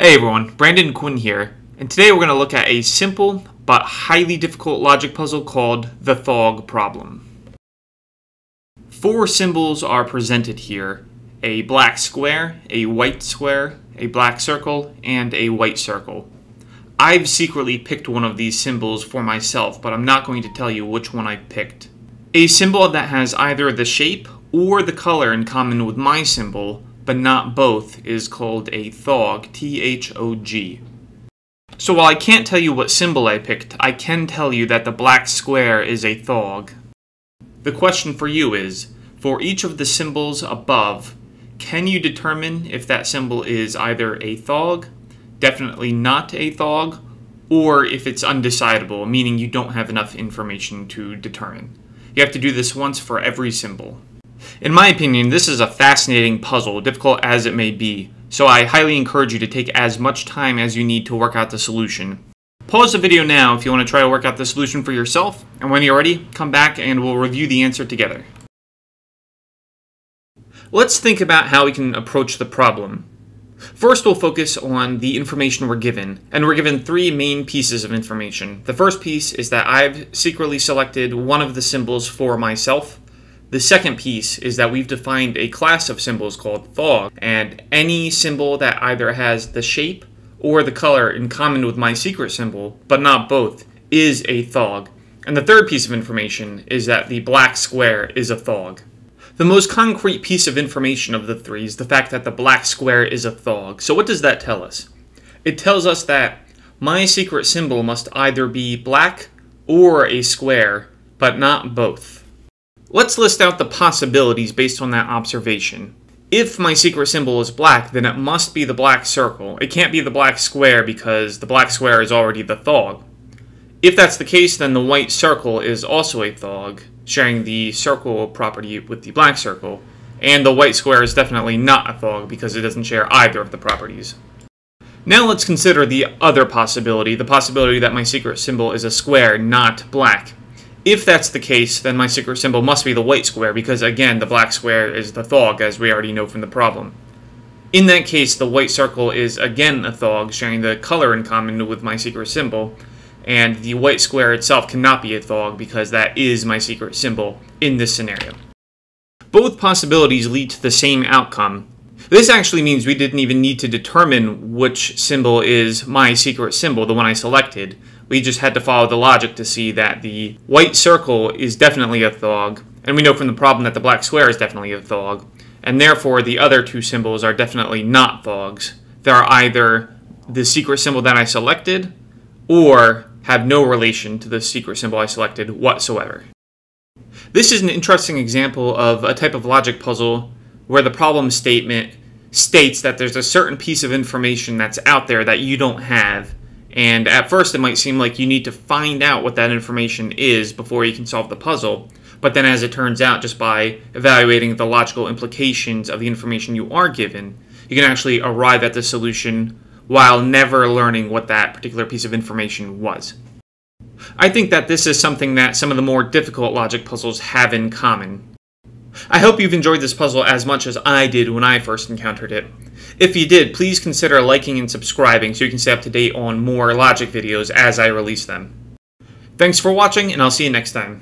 Hey everyone, Brandon Quinn here, and today we're going to look at a simple but highly difficult logic puzzle called the Thog problem. Four symbols are presented here a black square, a white square, a black circle, and a white circle. I've secretly picked one of these symbols for myself, but I'm not going to tell you which one I picked. A symbol that has either the shape or the color in common with my symbol but not both, is called a thog, T-H-O-G. So while I can't tell you what symbol I picked, I can tell you that the black square is a thog. The question for you is, for each of the symbols above, can you determine if that symbol is either a thog, definitely not a thog, or if it's undecidable, meaning you don't have enough information to determine. You have to do this once for every symbol. In my opinion, this is a fascinating puzzle, difficult as it may be, so I highly encourage you to take as much time as you need to work out the solution. Pause the video now if you want to try to work out the solution for yourself, and when you're ready, come back and we'll review the answer together. Let's think about how we can approach the problem. First, we'll focus on the information we're given, and we're given three main pieces of information. The first piece is that I've secretly selected one of the symbols for myself, the second piece is that we've defined a class of symbols called thog, and any symbol that either has the shape or the color in common with my secret symbol, but not both, is a thog. And the third piece of information is that the black square is a thog. The most concrete piece of information of the three is the fact that the black square is a thog. So what does that tell us? It tells us that my secret symbol must either be black or a square, but not both. Let's list out the possibilities based on that observation. If my secret symbol is black, then it must be the black circle. It can't be the black square because the black square is already the thog. If that's the case, then the white circle is also a thog, sharing the circle property with the black circle, and the white square is definitely not a thog because it doesn't share either of the properties. Now let's consider the other possibility, the possibility that my secret symbol is a square, not black. If that's the case, then my secret symbol must be the white square, because again, the black square is the thog, as we already know from the problem. In that case, the white circle is again a thog, sharing the color in common with my secret symbol, and the white square itself cannot be a thog because that is my secret symbol in this scenario. Both possibilities lead to the same outcome. This actually means we didn't even need to determine which symbol is my secret symbol, the one I selected. We just had to follow the logic to see that the white circle is definitely a thog, and we know from the problem that the black square is definitely a thog, and therefore the other two symbols are definitely not thogs. They're either the secret symbol that I selected, or have no relation to the secret symbol I selected whatsoever. This is an interesting example of a type of logic puzzle where the problem statement states that there's a certain piece of information that's out there that you don't have, and at first, it might seem like you need to find out what that information is before you can solve the puzzle. But then, as it turns out, just by evaluating the logical implications of the information you are given, you can actually arrive at the solution while never learning what that particular piece of information was. I think that this is something that some of the more difficult logic puzzles have in common. I hope you've enjoyed this puzzle as much as I did when I first encountered it. If you did, please consider liking and subscribing so you can stay up to date on more logic videos as I release them. Thanks for watching, and I'll see you next time.